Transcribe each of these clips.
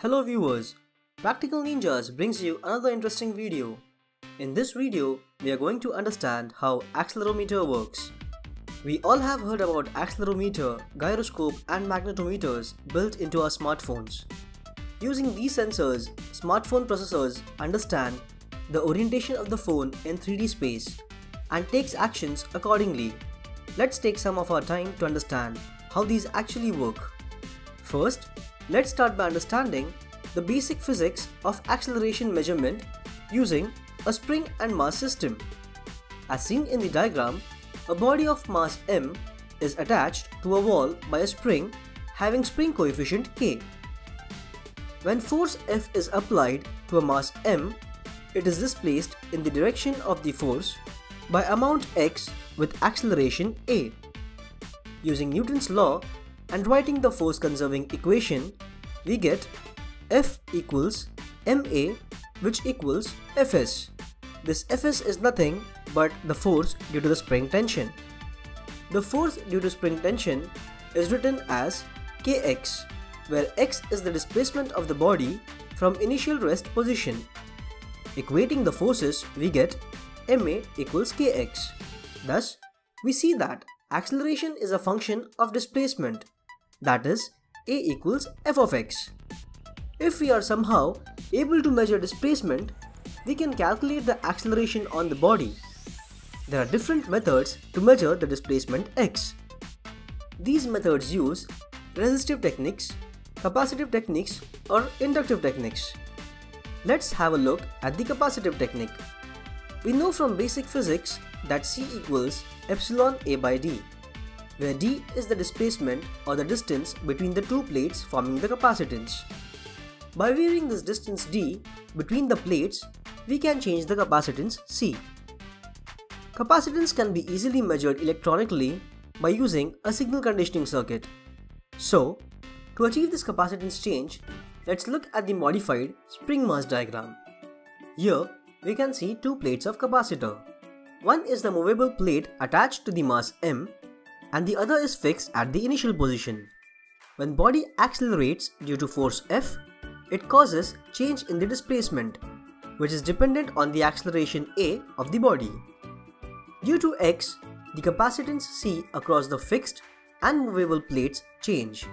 Hello viewers, Practical Ninjas brings you another interesting video. In this video, we are going to understand how accelerometer works. We all have heard about accelerometer, gyroscope and magnetometers built into our smartphones. Using these sensors, smartphone processors understand the orientation of the phone in 3D space and takes actions accordingly. Let's take some of our time to understand how these actually work. First, let's start by understanding the basic physics of acceleration measurement using a spring and mass system. As seen in the diagram, a body of mass m is attached to a wall by a spring having spring coefficient k. When force F is applied to a mass m, it is displaced in the direction of the force by amount x with acceleration a. Using Newton's law, and writing the force conserving equation, we get F equals ma which equals Fs. This Fs is nothing but the force due to the spring tension. The force due to spring tension is written as kx, where x is the displacement of the body from initial rest position. Equating the forces, we get ma equals kx. Thus, we see that acceleration is a function of displacement that is a equals f of x. If we are somehow able to measure displacement, we can calculate the acceleration on the body. There are different methods to measure the displacement x. These methods use resistive techniques, capacitive techniques or inductive techniques. Let's have a look at the capacitive technique. We know from basic physics that C equals epsilon A by D where d is the displacement or the distance between the two plates forming the capacitance. By varying this distance d between the plates, we can change the capacitance C. Capacitance can be easily measured electronically by using a signal conditioning circuit. So, to achieve this capacitance change, let's look at the modified spring mass diagram. Here, we can see two plates of capacitor. One is the movable plate attached to the mass m and the other is fixed at the initial position. When body accelerates due to force F, it causes change in the displacement, which is dependent on the acceleration A of the body. Due to X, the capacitance C across the fixed and movable plates change.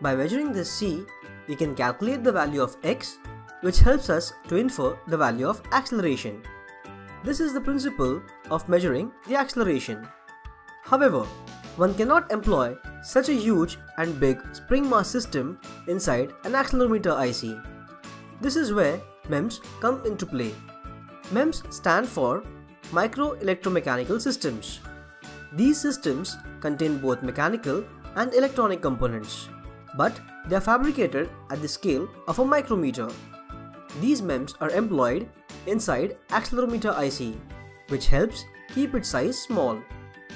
By measuring this C, we can calculate the value of X, which helps us to infer the value of acceleration. This is the principle of measuring the acceleration. However, one cannot employ such a huge and big spring mass system inside an accelerometer IC. This is where MEMS come into play. MEMS stand for Micro Electromechanical Systems. These systems contain both mechanical and electronic components, but they are fabricated at the scale of a micrometer. These MEMS are employed inside accelerometer IC, which helps keep its size small.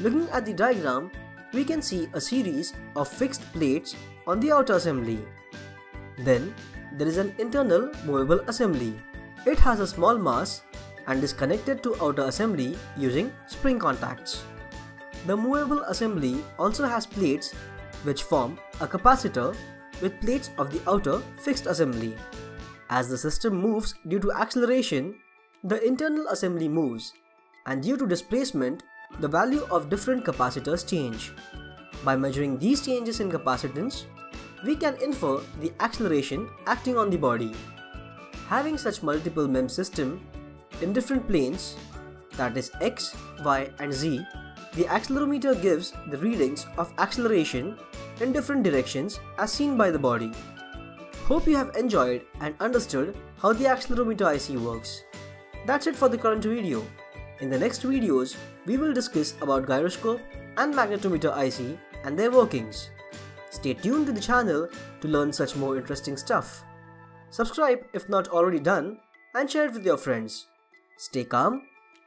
Looking at the diagram, we can see a series of fixed plates on the outer assembly. Then, there is an internal movable assembly. It has a small mass and is connected to outer assembly using spring contacts. The movable assembly also has plates which form a capacitor with plates of the outer fixed assembly. As the system moves due to acceleration, the internal assembly moves and due to displacement, the value of different capacitors change. By measuring these changes in capacitance, we can infer the acceleration acting on the body. Having such multiple MEM system in different planes, that is x, y and z, the accelerometer gives the readings of acceleration in different directions as seen by the body. Hope you have enjoyed and understood how the accelerometer IC works. That's it for the current video. In the next videos, we will discuss about gyroscope and magnetometer IC and their workings. Stay tuned to the channel to learn such more interesting stuff. Subscribe if not already done and share it with your friends. Stay calm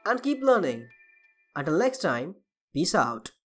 and keep learning. Until next time, peace out.